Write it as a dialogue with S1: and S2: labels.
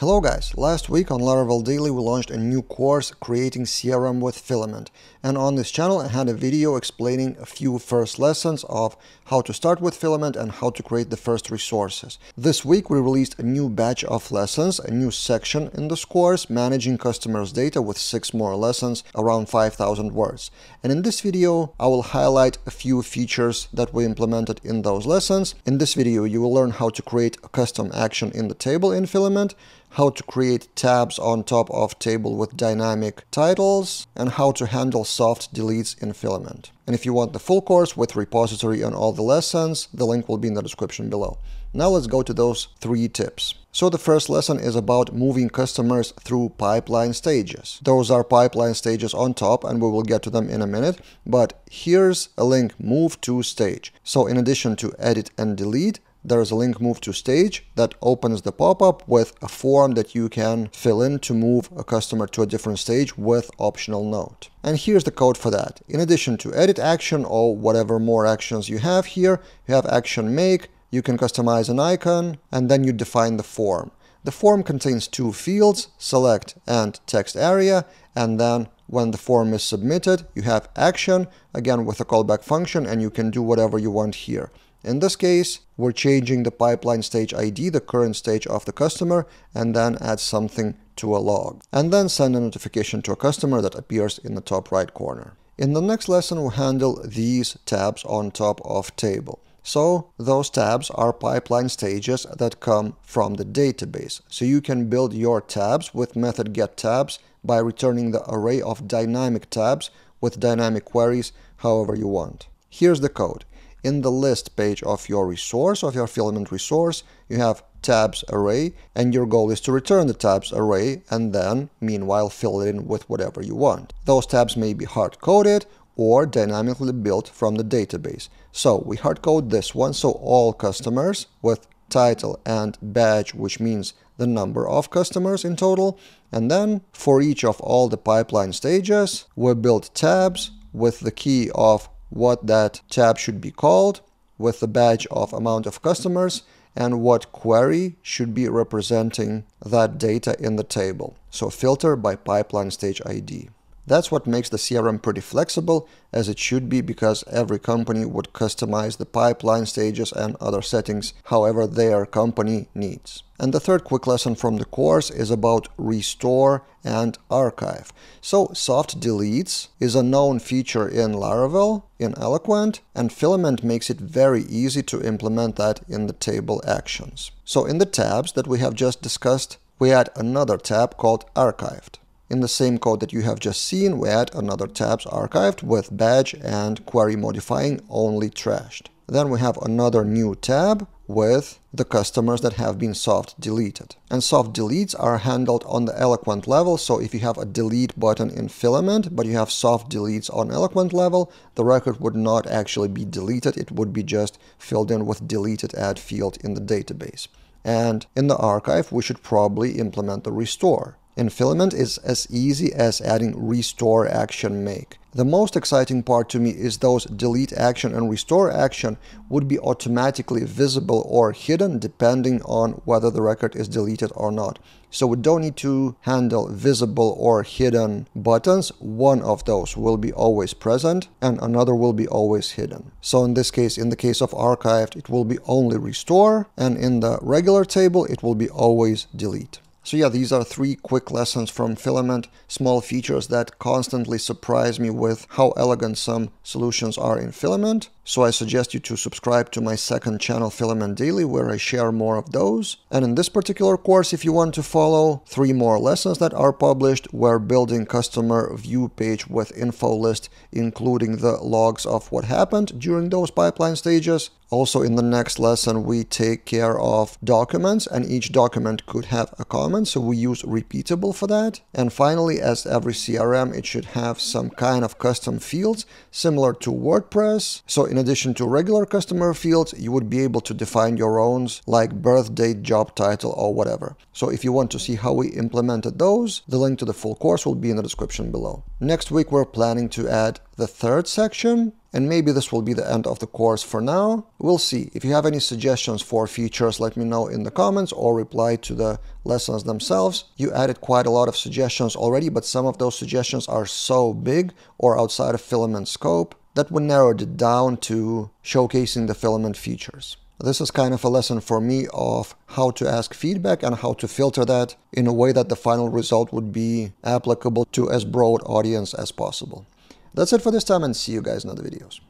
S1: Hello guys, last week on Laravel Daily we launched a new course creating CRM with Filament and on this channel I had a video explaining a few first lessons of how to start with Filament and how to create the first resources. This week we released a new batch of lessons, a new section in this course managing customers data with 6 more lessons around 5000 words. And in this video I will highlight a few features that we implemented in those lessons. In this video you will learn how to create a custom action in the table in Filament how to create tabs on top of table with dynamic titles, and how to handle soft deletes in Filament. And if you want the full course with repository on all the lessons, the link will be in the description below. Now let's go to those three tips. So the first lesson is about moving customers through pipeline stages. Those are pipeline stages on top and we will get to them in a minute, but here's a link move to stage. So in addition to edit and delete, there is a link move to stage that opens the pop-up with a form that you can fill in to move a customer to a different stage with optional note. And here's the code for that. In addition to edit action or whatever more actions you have here, you have action make, you can customize an icon, and then you define the form. The form contains two fields, select and text area, and then when the form is submitted, you have action, again with a callback function, and you can do whatever you want here. In this case, we're changing the pipeline stage ID, the current stage of the customer, and then add something to a log. And then send a notification to a customer that appears in the top right corner. In the next lesson, we'll handle these tabs on top of table. So those tabs are pipeline stages that come from the database. So you can build your tabs with method getTabs by returning the array of dynamic tabs with dynamic queries however you want. Here's the code. In the list page of your resource, of your filament resource, you have tabs array and your goal is to return the tabs array and then meanwhile fill it in with whatever you want. Those tabs may be hard-coded or dynamically built from the database. So we hard-code this one so all customers with title and badge which means the number of customers in total and then for each of all the pipeline stages we build tabs with the key of what that tab should be called with the badge of amount of customers and what query should be representing that data in the table. So filter by pipeline stage ID. That's what makes the CRM pretty flexible, as it should be because every company would customize the pipeline stages and other settings however their company needs. And the third quick lesson from the course is about restore and archive. So soft deletes is a known feature in Laravel, in Eloquent, and Filament makes it very easy to implement that in the table actions. So in the tabs that we have just discussed, we add another tab called archived. In the same code that you have just seen, we add another tabs archived with badge and query modifying only trashed. Then we have another new tab with the customers that have been soft deleted. And soft deletes are handled on the Eloquent level, so if you have a delete button in Filament, but you have soft deletes on Eloquent level, the record would not actually be deleted, it would be just filled in with deleted at field in the database. And in the archive, we should probably implement the restore in Filament is as easy as adding restore action make. The most exciting part to me is those delete action and restore action would be automatically visible or hidden depending on whether the record is deleted or not. So we don't need to handle visible or hidden buttons. One of those will be always present and another will be always hidden. So in this case, in the case of archived, it will be only restore and in the regular table, it will be always delete. So yeah, these are three quick lessons from Filament, small features that constantly surprise me with how elegant some solutions are in Filament. So I suggest you to subscribe to my second channel Filament Daily where I share more of those. And in this particular course, if you want to follow three more lessons that are published, we're building customer view page with info list, including the logs of what happened during those pipeline stages. Also in the next lesson, we take care of documents and each document could have a comment. So we use repeatable for that. And finally, as every CRM, it should have some kind of custom fields similar to WordPress. So in addition to regular customer fields, you would be able to define your own like birth date, job title, or whatever. So if you want to see how we implemented those, the link to the full course will be in the description below. Next week, we're planning to add the third section And maybe this will be the end of the course for now. We'll see. If you have any suggestions for features, let me know in the comments or reply to the lessons themselves. You added quite a lot of suggestions already, but some of those suggestions are so big or outside of filament scope that we narrowed it down to showcasing the filament features. This is kind of a lesson for me of how to ask feedback and how to filter that in a way that the final result would be applicable to as broad audience as possible. That's it for this time and see you guys in other videos.